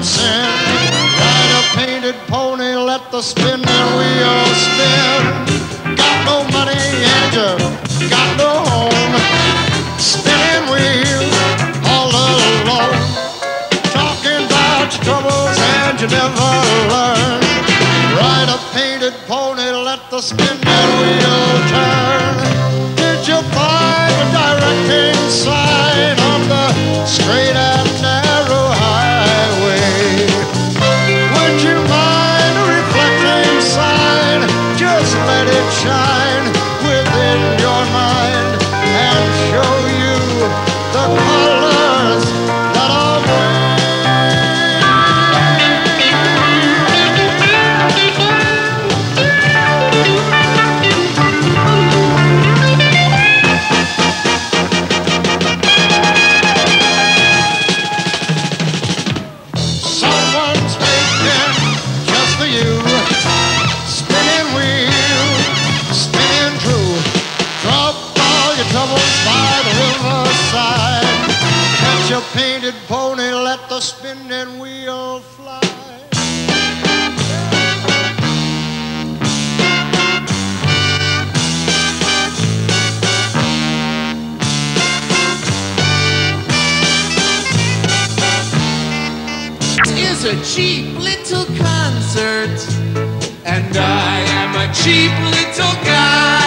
sin. Ride a painted pony, let the spinning wheel spin. Got no money and you got no home. Spinning wheel all alone. Talking about your troubles and you never learn. Ride a painted pony, let the spinning shine the spinning wheel fly. is a cheap little concert, and I am a cheap little guy.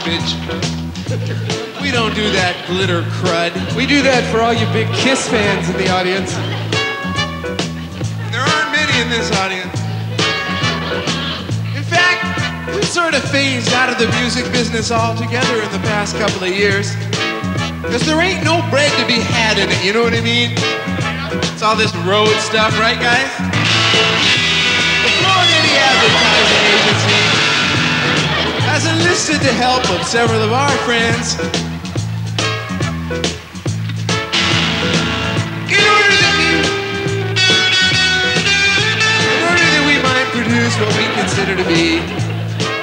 Garbage. We don't do that glitter crud. We do that for all you big Kiss fans in the audience. There aren't many in this audience. In fact, we sort of phased out of the music business altogether in the past couple of years. Because there ain't no bread to be had in it, you know what I mean? It's all this road stuff, right, guys? The Advertising Agency has enlisted the help of several of our friends. In order that we, in order that we might produce what we consider to be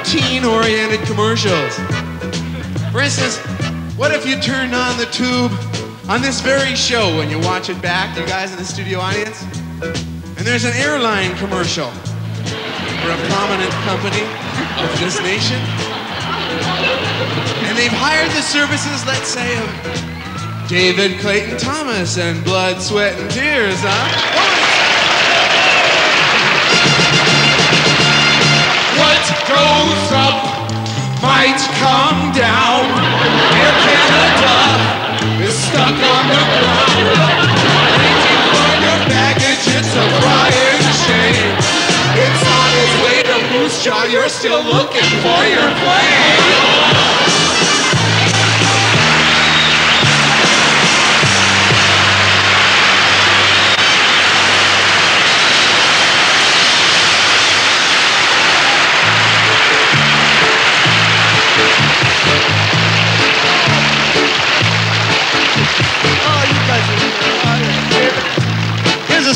teen-oriented commercials. For instance, what if you turned on the tube on this very show when you watch it back, you guys in the studio audience, and there's an airline commercial for a prominent company of this nation, and they've hired the services, let's say, of David Clayton Thomas and Blood, Sweat, and Tears, huh? What goes up might come down. Air Canada is stuck on the ground. Waiting for your baggage, it's a crying shame. It's on its way to Moose Jaw, you're still looking for your plane.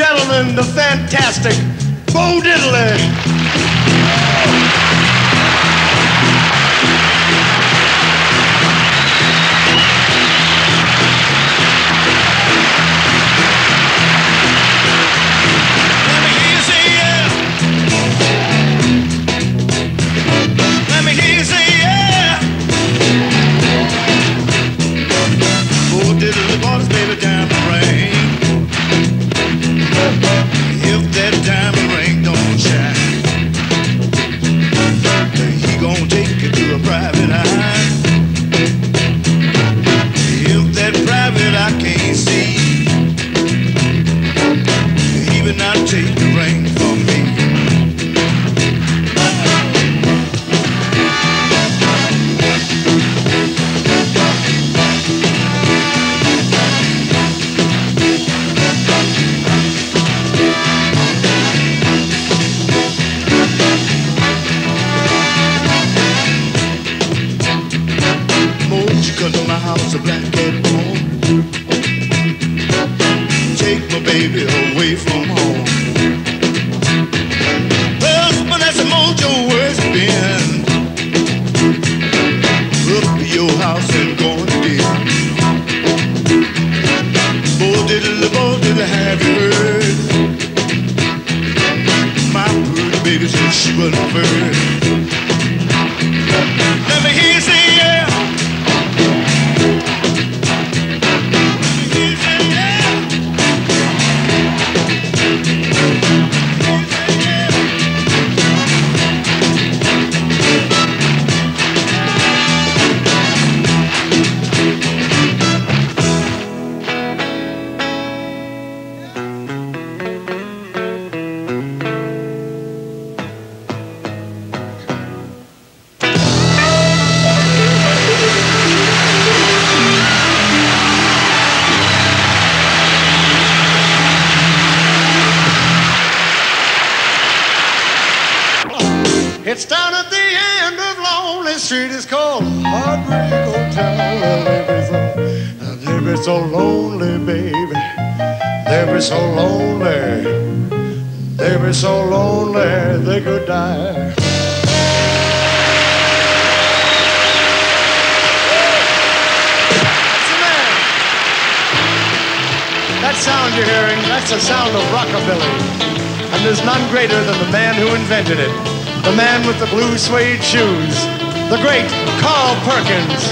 gentlemen, the fantastic Bo Diddley. Baby said she wasn't. Let Street. It's called Heartbreak Hotel. Well, they be so, so lonely, baby. They be so lonely. They be so lonely they could die. That sound you're hearing, that's the sound of rockabilly. And there's none greater than the man who invented it. The man with the blue suede shoes. The great Carl Perkins.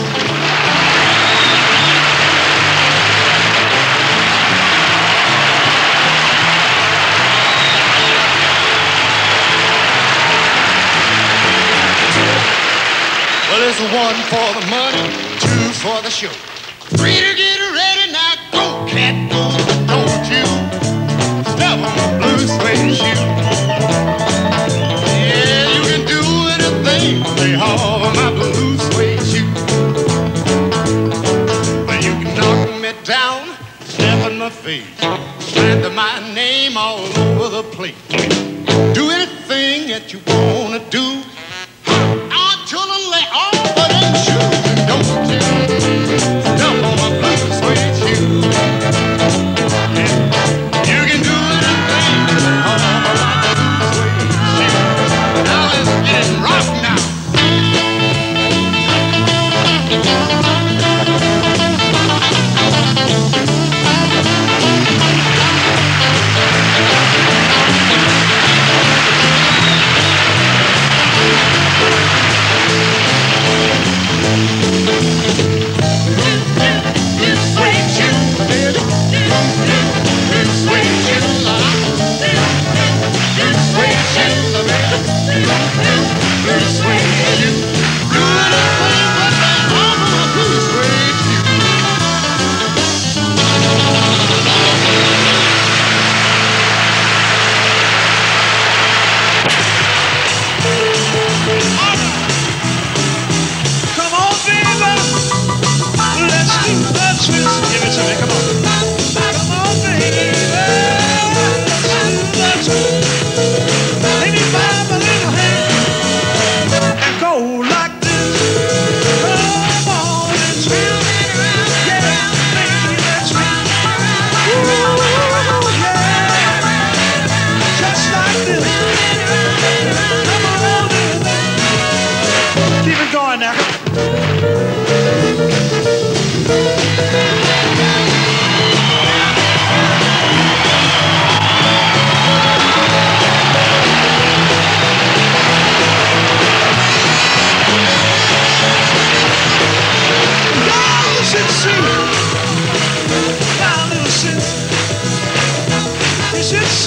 Well, it's one for the money, two for the show. Three to get ready, now go, cat, go. Face, slander my name all over the place. Do anything that you.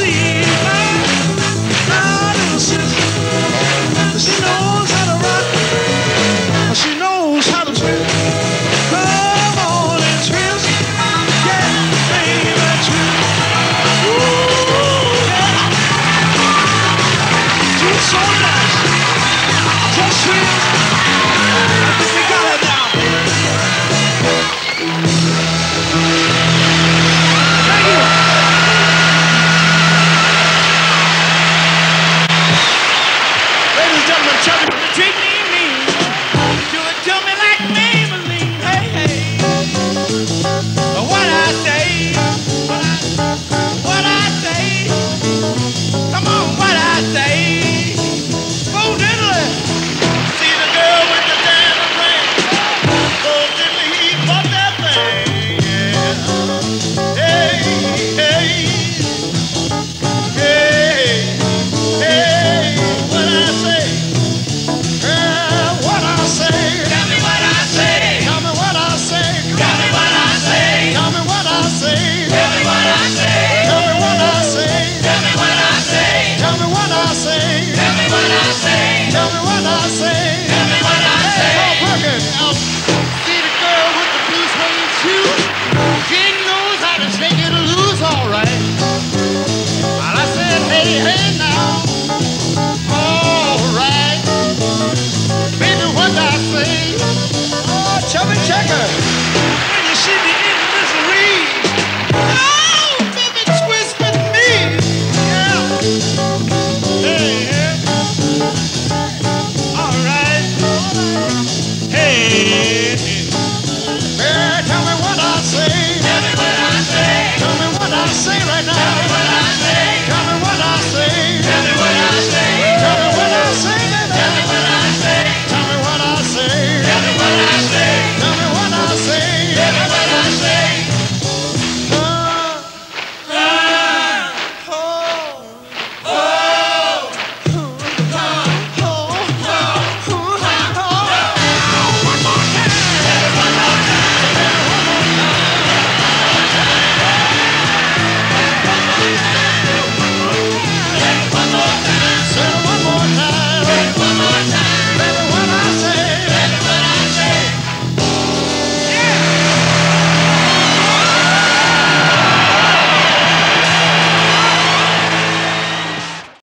see.